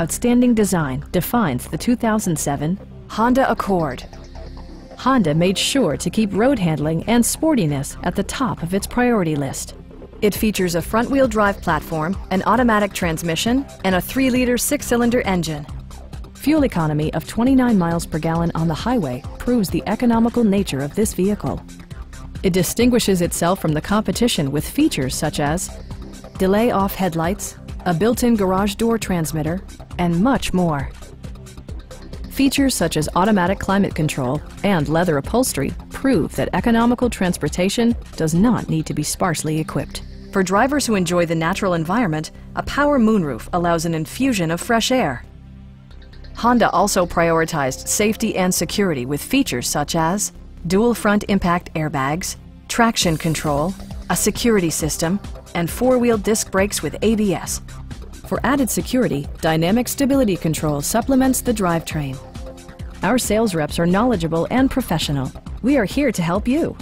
Outstanding design defines the 2007 Honda Accord. Honda made sure to keep road handling and sportiness at the top of its priority list. It features a front-wheel drive platform, an automatic transmission, and a 3-liter six-cylinder engine. Fuel economy of 29 miles per gallon on the highway proves the economical nature of this vehicle. It distinguishes itself from the competition with features such as delay off headlights, a built-in garage door transmitter, and much more. Features such as automatic climate control and leather upholstery prove that economical transportation does not need to be sparsely equipped. For drivers who enjoy the natural environment, a power moonroof allows an infusion of fresh air. Honda also prioritized safety and security with features such as dual front impact airbags, traction control, a security system, and four-wheel disc brakes with ABS. For added security, Dynamic Stability Control supplements the drivetrain. Our sales reps are knowledgeable and professional. We are here to help you.